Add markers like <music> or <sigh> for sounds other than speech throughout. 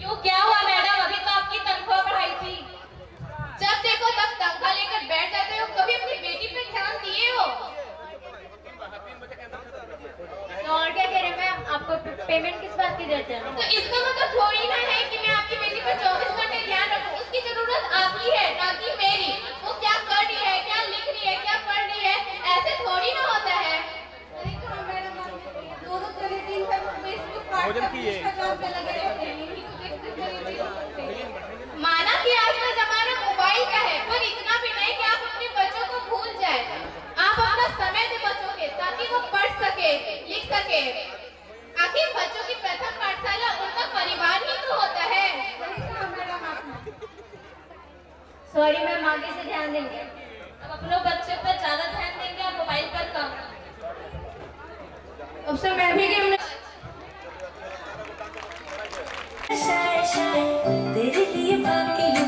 क्यों? क्या हुआ मैडम? अभी तो आपकी तनख्वाह बढ़ाई थी। जब देखो तब तनख्वाह लेकर बैठ जाते हो कभी अपनी बेटी पे ध्यान दिए हो? तो और क्या कह रहे मैम? आपको पेमेंट किस बात की देते हैं? तो इसका मतलब थोड़ी ना है कि मैं आपकी बेटी पर 24 घंटे ध्यान रखूँ। उसकी ज़रूरत आपकी है ना कि मेरी। वो क्या कर रही है क्या लिख रही है क्या पढ़ रही है ऐसे थोड़ी ना होता है। फेसबुक भोजन की ये। इंस्टाग्राम पे लगे रहते हैं यही तो देखते रहते हैं माना कि आज का जमाना मोबाइल का है पर इतना भी नहीं कि आप अपने बच्चों को भूल जाए आप अपना समय दे बच्चों के ताकि वो पढ़ सके लिख सके। आखिर बच्चों की प्रथम पाठशाला उनका परिवार ही तो होता है। सॉरी मैम आगे से ध्यान देंगे। अब अपनों बच्चे पर ज़्यादा ध्यान देंगे और मोबाइल पर कम। अब से मैं भी गेम शाय शाय तेरे लिए बाकियों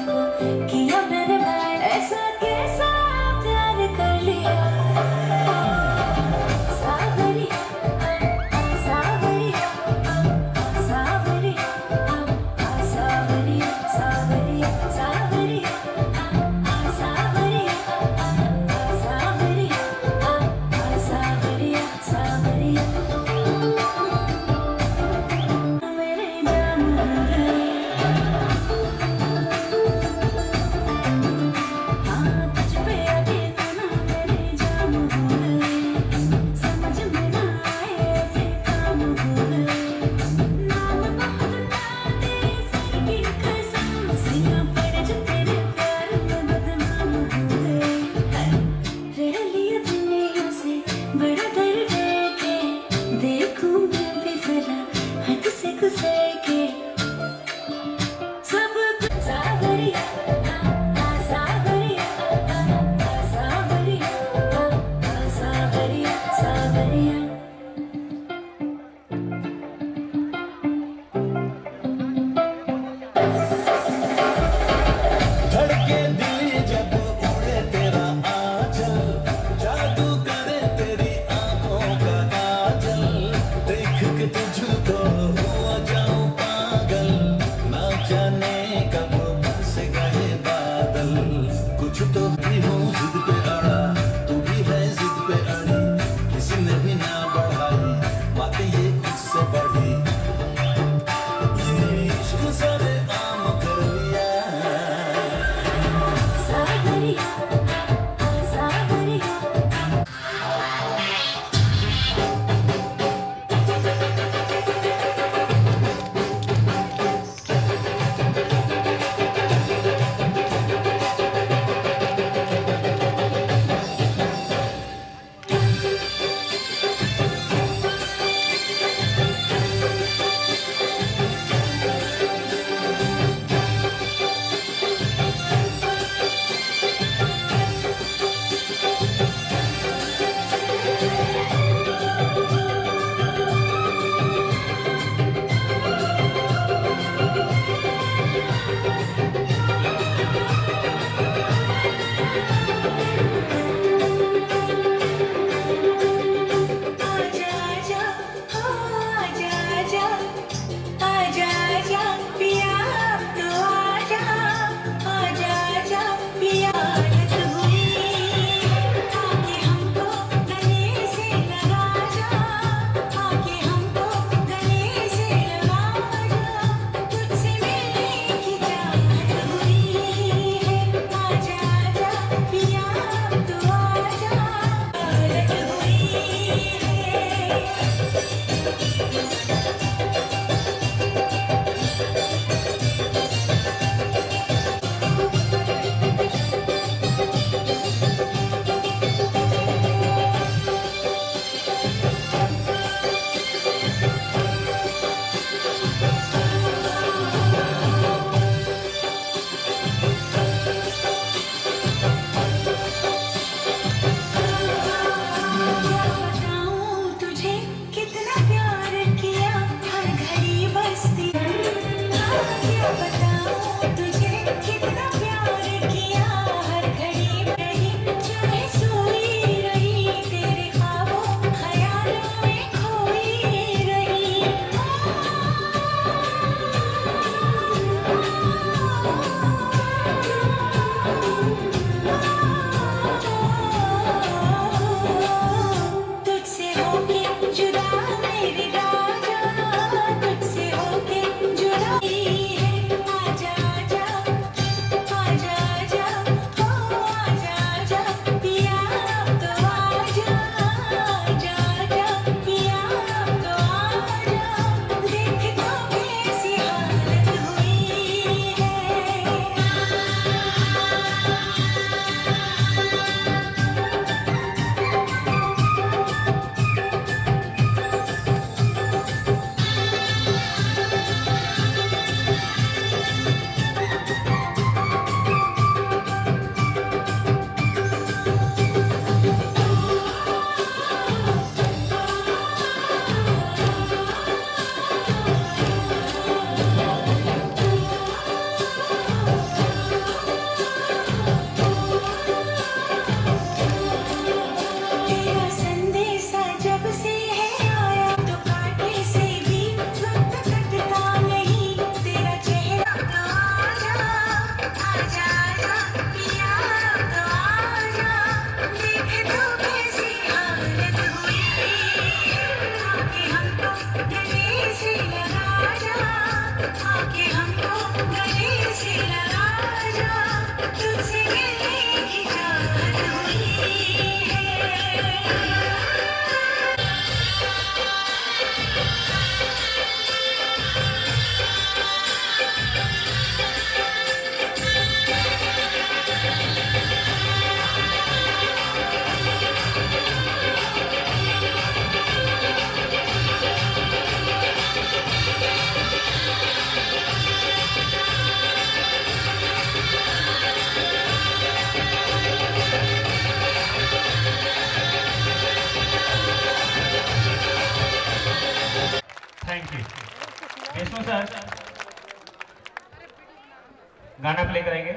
गाना प्ले करेंगे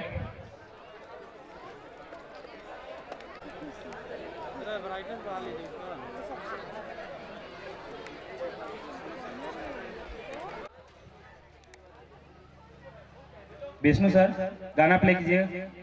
विष्णु सर गाना प्ले कीजिए।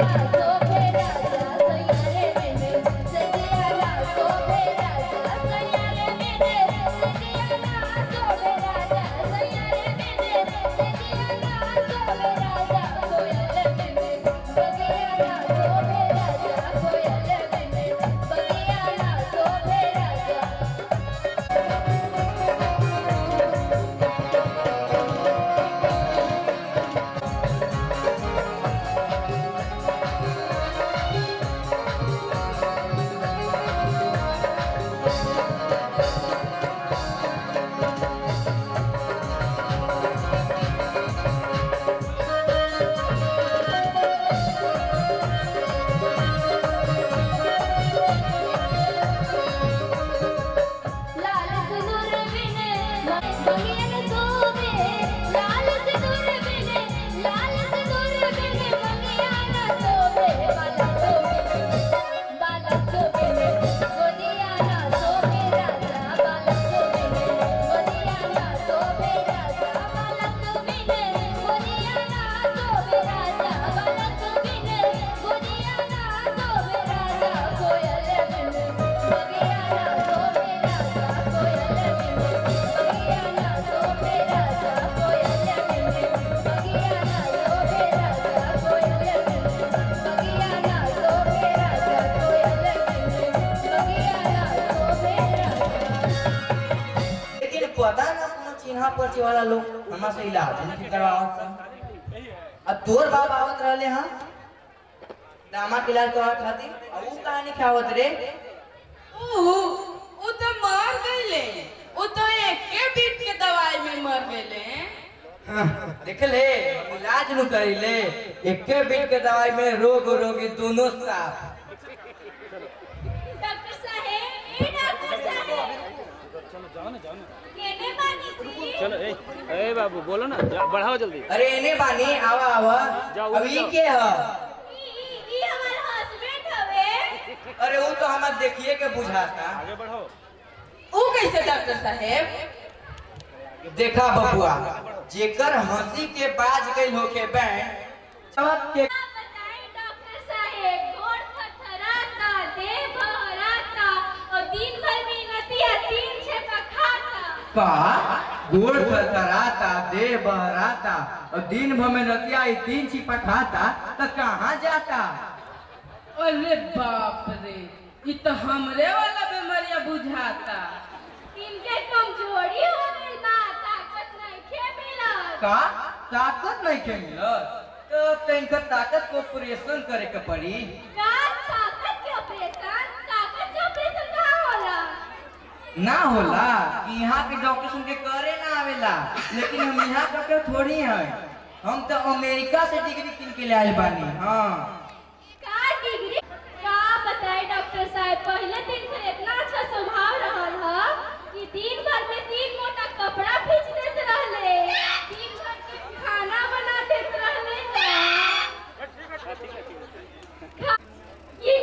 Yeah. <laughs> चिन्हा पर्ची वाला लोग हमारे से इलाज नहीं करवावत अब तोर बाप आवत रहले हाँ। दामाद के इलाज करवा खातिर। अब ऊ कहानी खावत रे। ओहो वो तो मर गईले। वो तो एके बीट के दवाई में मर गईले। हाँ, देख ले इलाज नु करिले। एके बीट के दवाई में रोग रोगी दोनों साफ़। डॉक्टर साहेब ए डॉक्टर साहेब। केने बानी जी चलो ए ए बाबू बोलो ना जा, बढ़ाओ जल्दी। अरे एने बानी आवा आवा जाओ, अब ई के ह। ई ई ई हस्बैंड हवे अरे वो तो हमार देखिए के बुझाता। आगे बढ़ो। वो कैसे डॉक्टर साहेब? देखा बबुआ जेकर हँसी के बाज गई होके बैंड चमक के बताएँ डॉक्टर साहेब गोड़ थरथराता देह बहराता और दिन भर मेहनतिया तीन छह का खाता का गोड़ थरथराता देह बहराता और दिन भर में नतिया ई तीन छिपा खाता तो कहाँ जाता? अरे बाप रे ये तो हमरे वाला बीमारिया बुझाता। इनके कमज़ोरी हो गई बा ताकत नहीं खे मिलत। का? ताकत नहीं के मिलत? तो तनिक ताकत को ऑपरेशन करे के पड़ी। का ताकत के ऑपरेशन ताकत के ऑपरेशन कहाँ होला ना होला, कि यहाँ के डॉक्टर सुन के करे ना आवेला। लेकिन हम यहाँ डॉक्टर थोड़ी है। हम तो अमेरिका से डिग्री किन के ले आए बानी? हाँ। का डिग्री का बताए डॉक्टर साहब? पहले दिन से इतना अच्छा स्वभाव रहल ह कि दिन भर में तीन मोटा कपड़ा खींच देत रहले दिन भर के खाना बना देत रहले खा- ये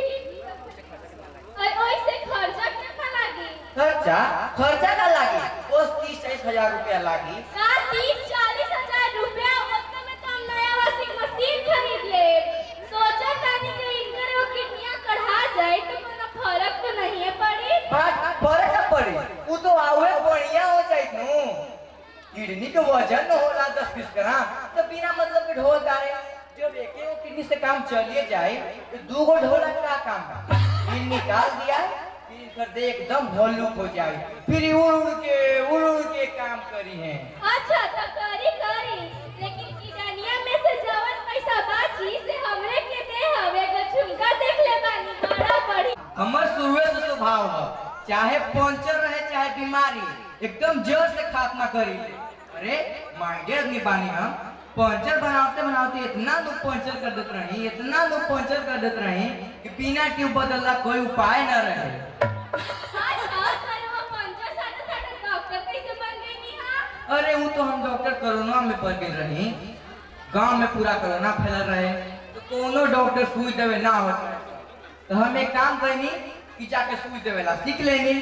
ओइ ओइसे खर्चा कितना लागी खर्चा खर्चा का लागी? बस तीस चालीस हज़ार रुपया लागी। का तीस चालीस हज़ार रुपया में तो हम नया वॉशिंग मशीन खरीद ले। सोचा तानी कि इनकर वो किडनियाँ कढ़ा जाए तो कोनो फ़र्क तो नहीं है पड़ी। बात फ़र्क का पड़ी। वो तो आवे बढ़िया हो जाए नु किडनी के वज़न न होला दस बीस ग्राम तो बिना मतलब के ढोल डाले जब एक गो किडनी से काम चलिए जाए तो दू गो ढोला का काम बा निकाल दिया फिर कर दे एकदम वॉल्यूम हो जाए। फिर उड़ उड़ के उड़ उड़ के काम करी है। अच्छा तो करी करी। लेकिन किडनिया में से जवन पैसा बाची से हमरे के दे हवे गो झुमका देख ले बानी बड़ा बड़ी हमर शुरुए से स्वभाव है चाहे पंचर रहे चाहे बीमारी एकदम जड़ से खात्मा करी। अरे माइंडेड नहीं बानी हम। पंचर बनाते बनाते इतना लोग पंचर कर देते रही इतना लोग पंचर कर देते रही कि बिना ट्यूब बदलना कोई उपाय न रहे। बन <laughs> अरे वो तो हम डॉक्टर कोरोना में पड़ गए रही। गाँव में पूरा कोरोना फैलल रहे। तो कोनो डॉक्टर सुई देवे ना हो। तो हम एक काम करनी कि जाके सुई देवेला सीख लेनी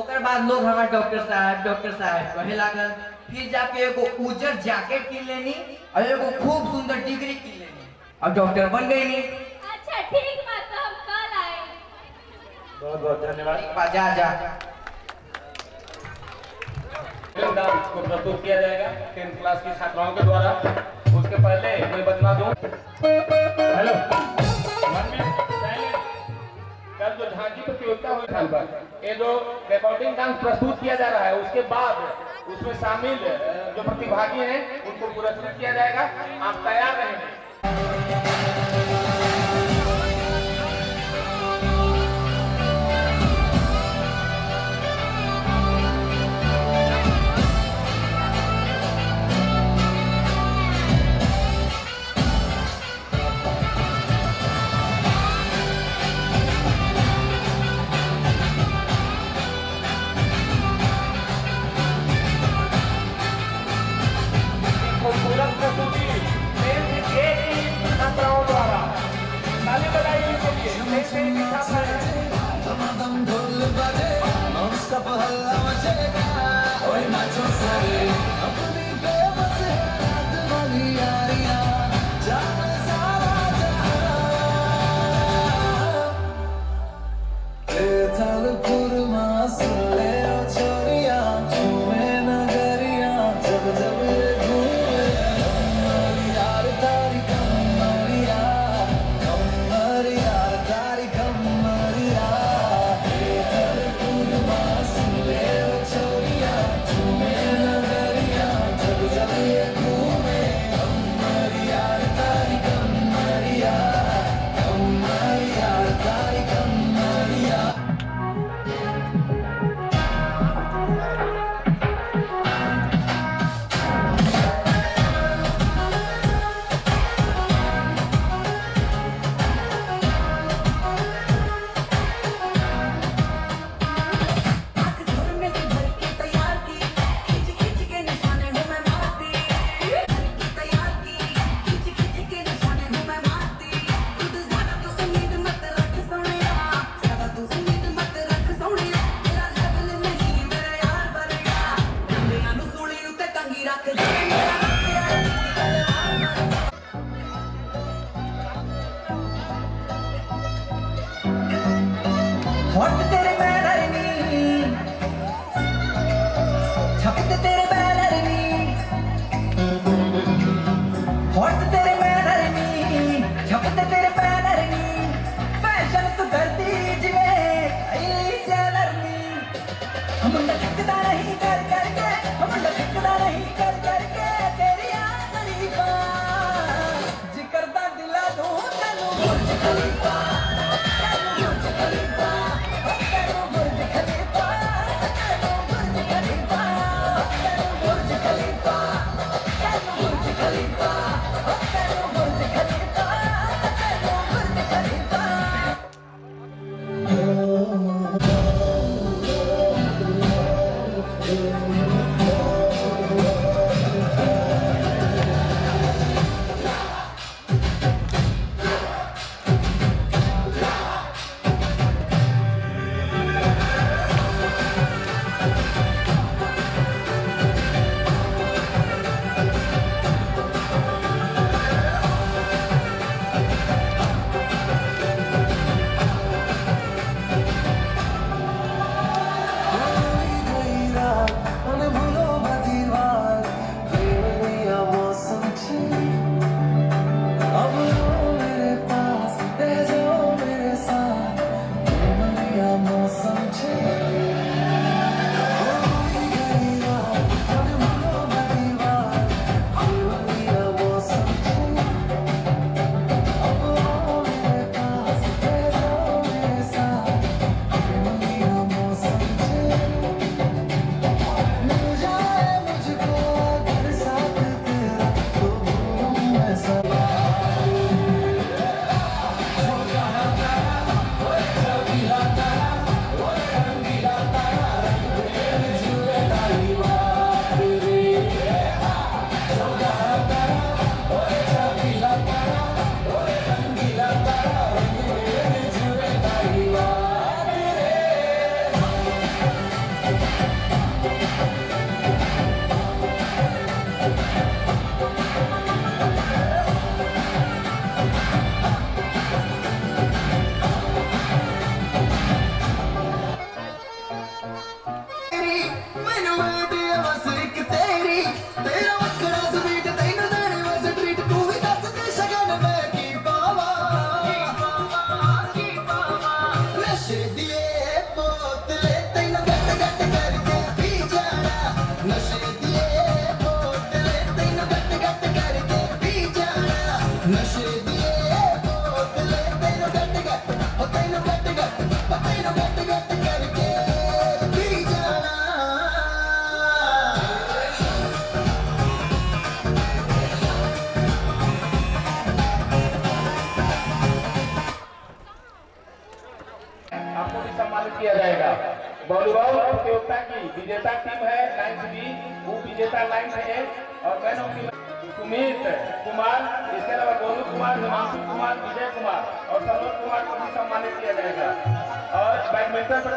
ओकर बाद लोग हमारे डॉक्टर साहब डॉक्टर साहब कहे लागल। फिर जाके एगो उजर जैकेट किन लेनी और एगो खूब सुंदर डिग्री किन लेनी और डॉक्टर बन गई अच्छा ठीक बात तो हम कल आए बहुत बहुत धन्यवाद। जा जा। को प्रस्तुत किया जाएगा टेंथ क्लास की छात्राओं के द्वारा। उसके पहले मैं बता दूँ। हेलो। वन मिनट साइलेंट कल जो झांकी प्रतियोगिता हुई खान पर ये जो रिकॉर्डिंग डांस प्रस्तुत किया जा रहा है उसके बाद उसमें शामिल जो प्रतिभागी हैं उनको पुरस्कृत किया जाएगा। आप तैयार रहेंगे। nasıl?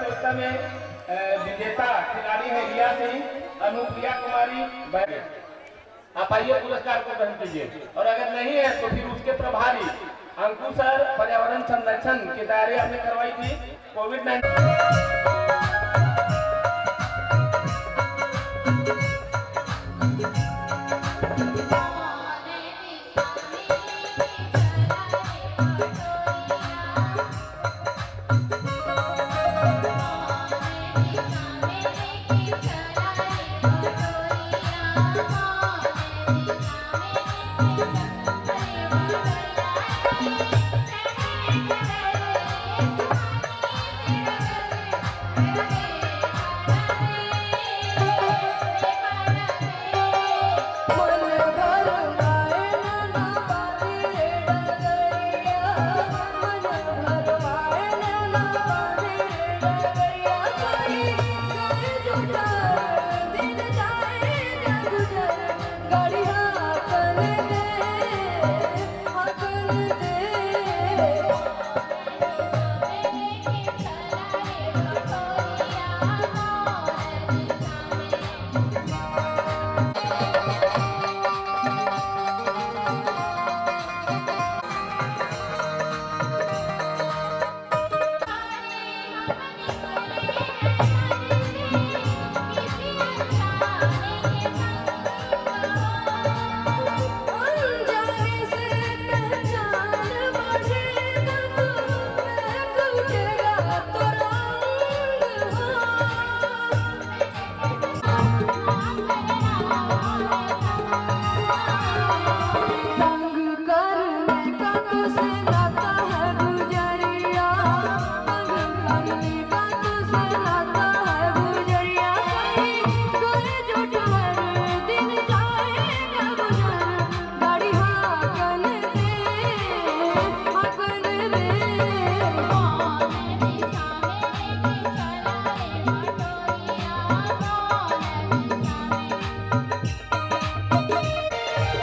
प्रतियोगिता में विजेता खिलाड़ी है रिया सिंह, अनुप्रिया कुमारी आप आइए, पुरस्कार को ग्रहण कीजिए। और अगर नहीं है तो फिर उसके प्रभारी, अंकुश सर, पर्यावरण संरक्षण की तैयारी आपने करवाई थी, कोविड नाइन्टीन।